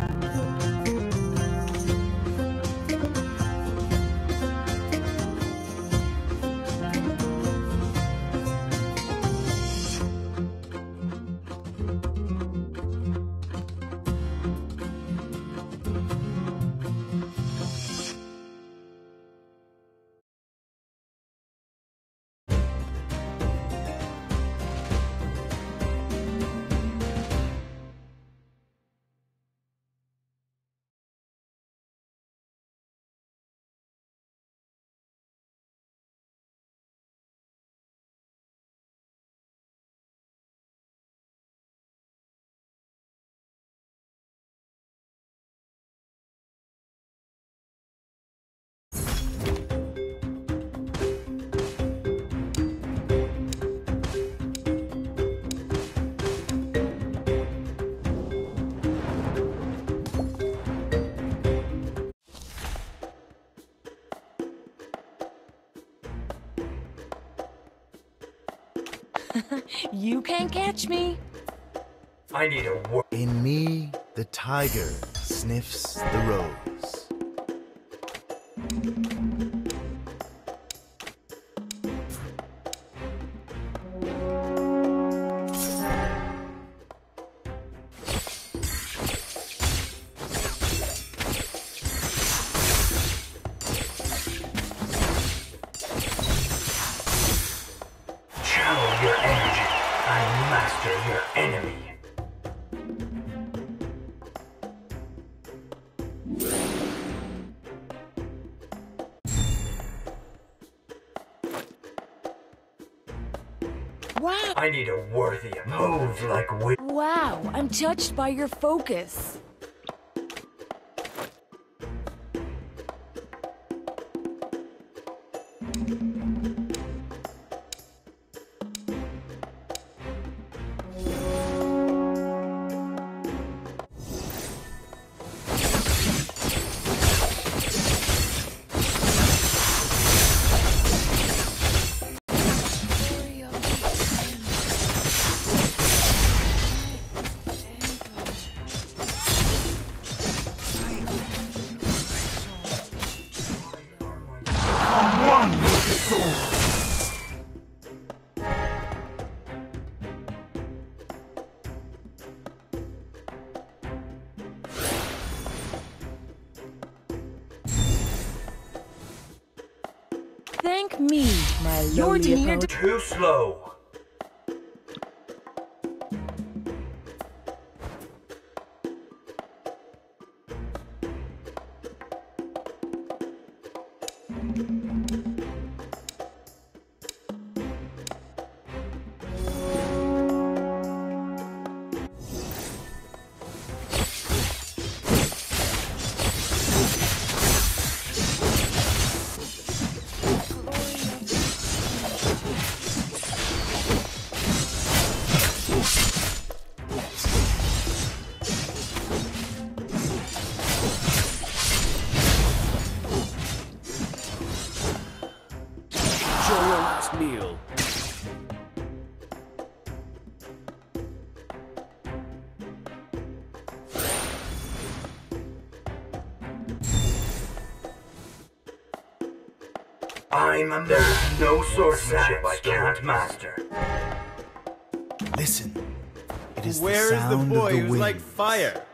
you can't catch me. I need a word. In me, the tiger sniffs the rose. I need a worthy. Move like wi- Wow, I'm touched by your focus. My Your lowly demeanor. Too slow. I'm a There's no swordsmanship I can't master. Listen. It is Where the is the boy of the who's wind. like fire?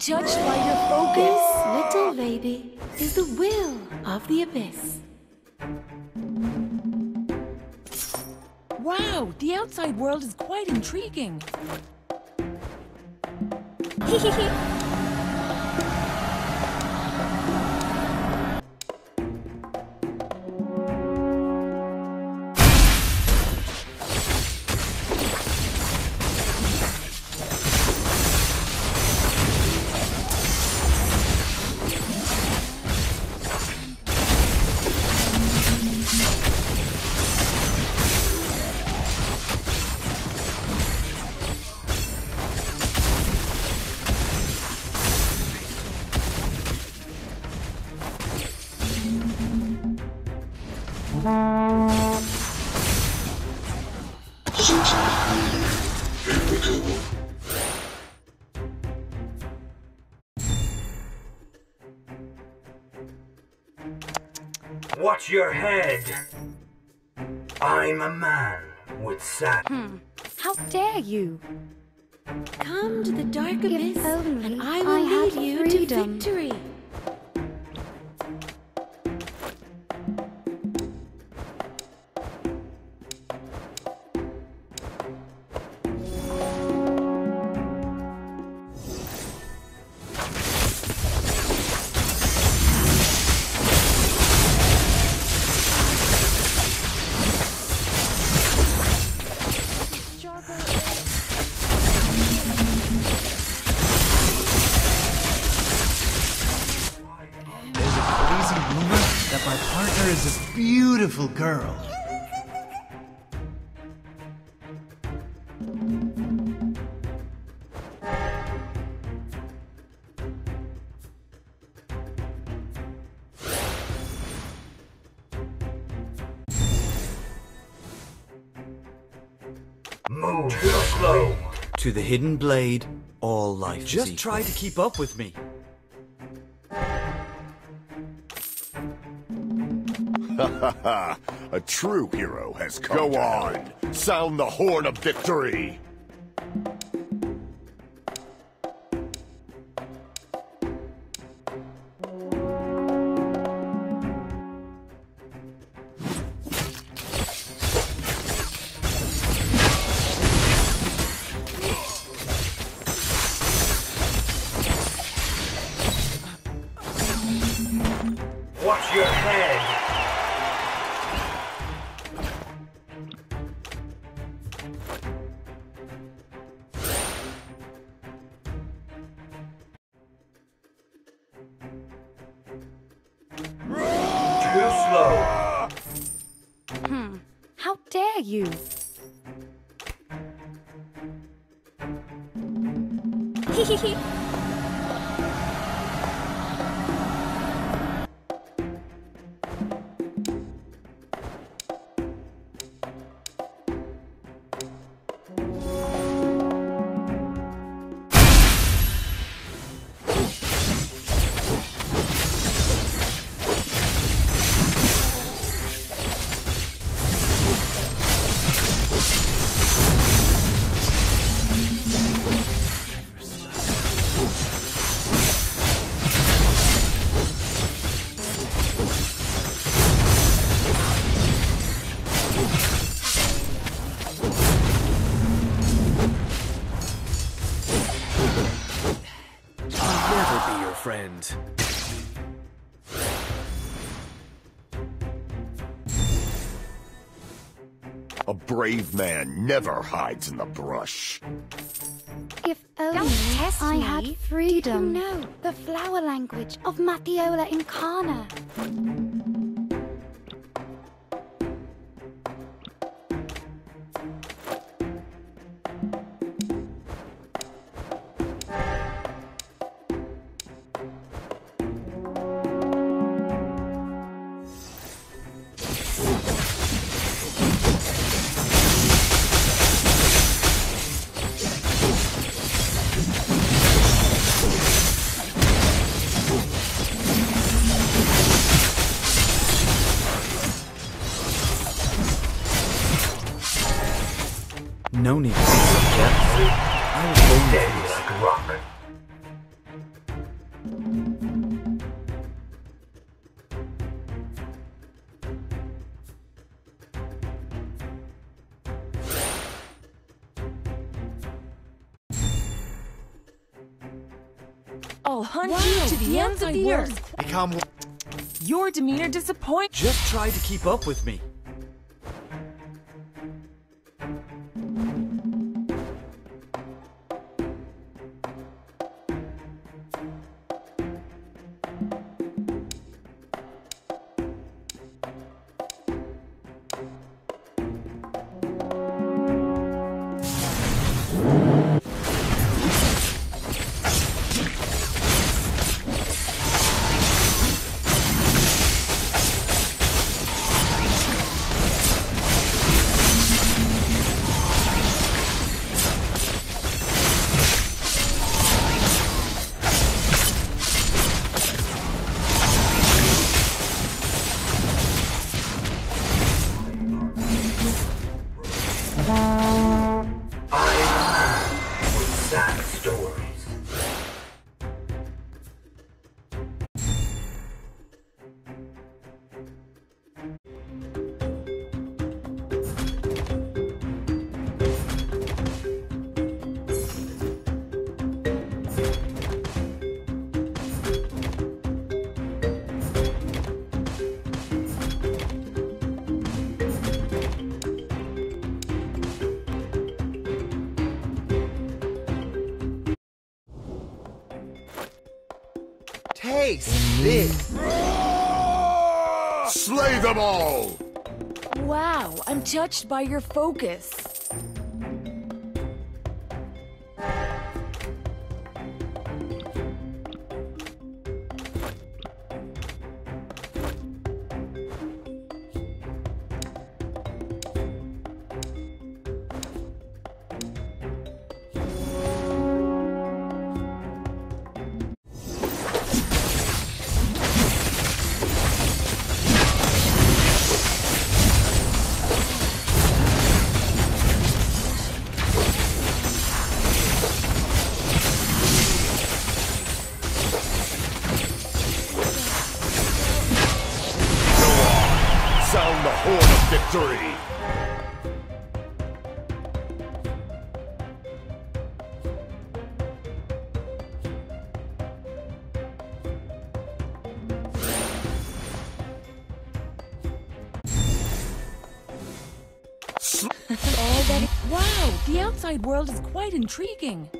Wow, by your focus. this little baby is the will of the abyss. Wow, the outside world is quite intriguing. Watch your head. I'm a man with sad. Hmm. How dare you? Come to the dark abyss, only and I will I lead you freedom. to victory. Is this beautiful girl. Move slow. To the hidden blade, all life is Just equal. try to keep up with me. A true hero has come. Go on, sound the horn of victory. A brave man never hides in the brush. If only test I me. had freedom. Did you know the flower language of Matthiola Incana? No need to be so jealous. I was born Steady like a rock. I'll hunt Wow, you to the the ends of the world earth. Become Your demeanor disappoints. Just try to keep up with me. This. Slay them all! Wow, I'm touched by your focus. World is quite intriguing.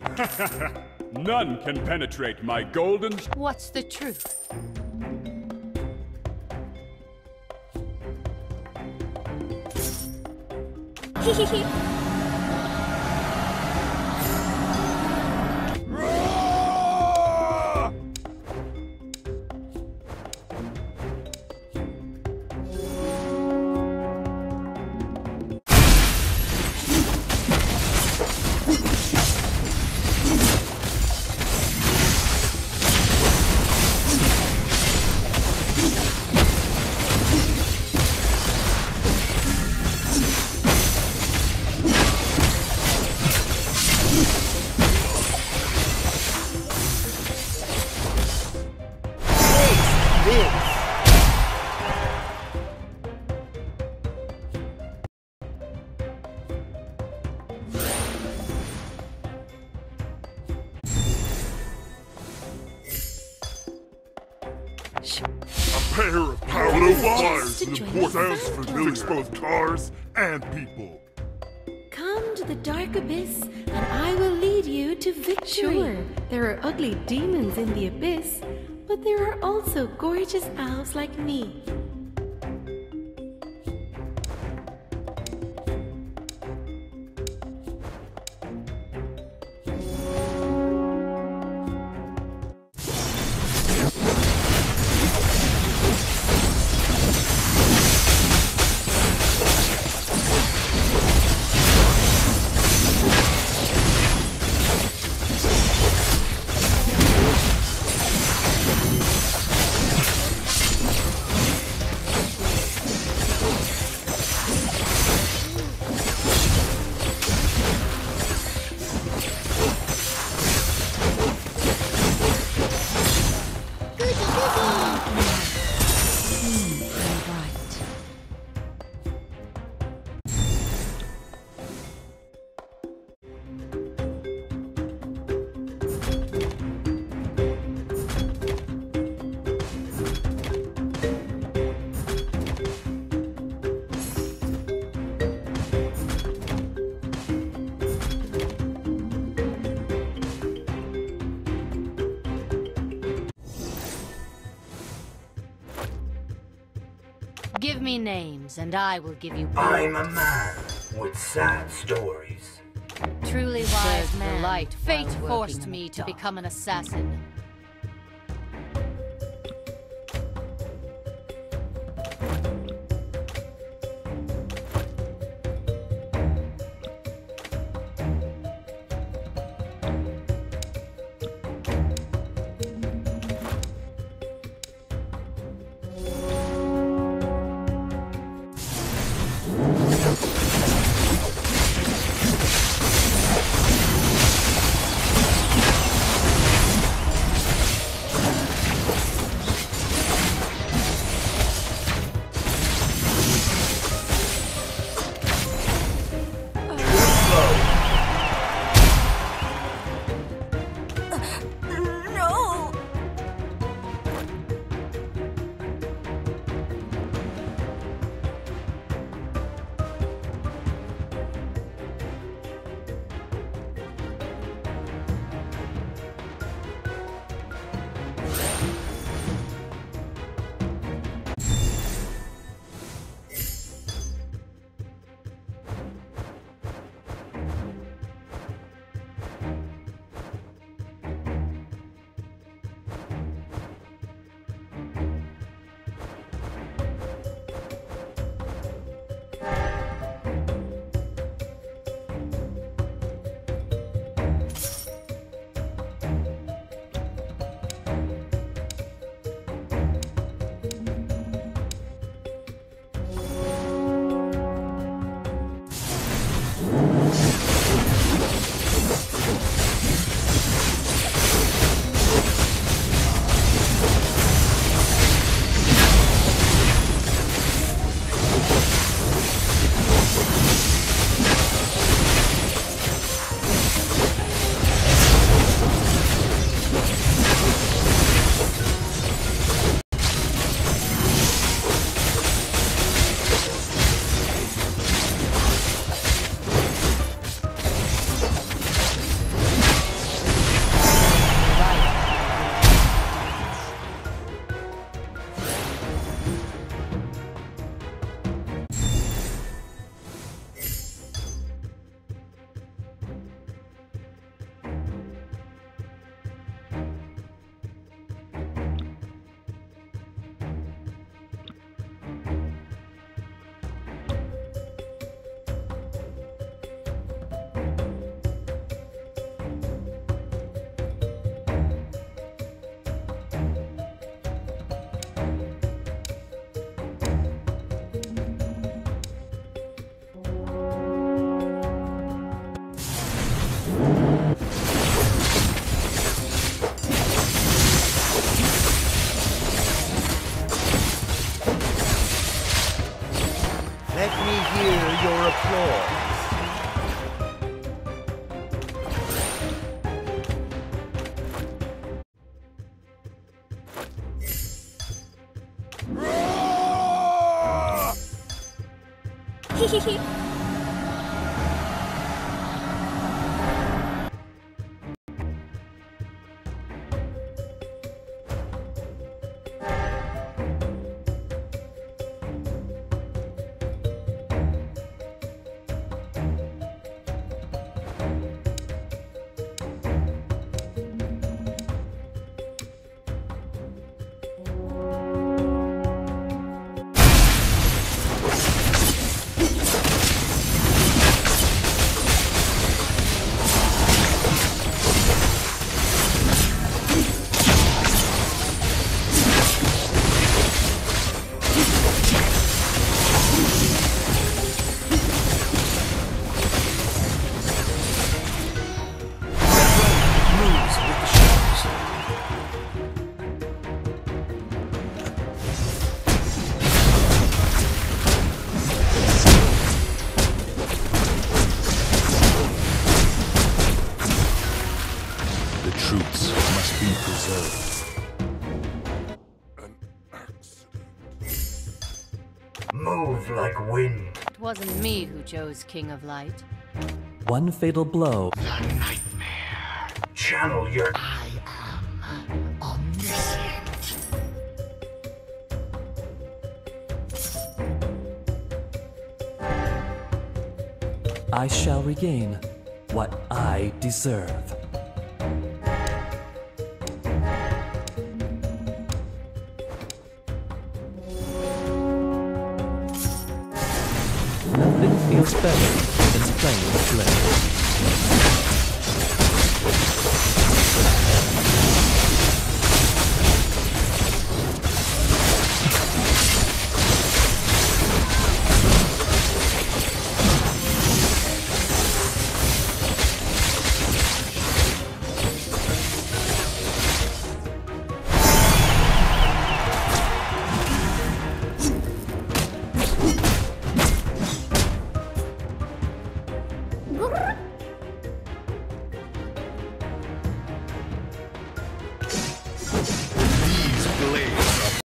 None can penetrate my golden. What's the truth? A ugly demons in the abyss, but there are also gorgeous elves like me. Me names, and I will give you I'm a man with sad stories. Truly wise Served the man. light Fate forced me to dark. become an assassin. Who chose King of Light. One fatal blow. nightmare Channel your I shall regain what I deserve. Feels better than playing with flame.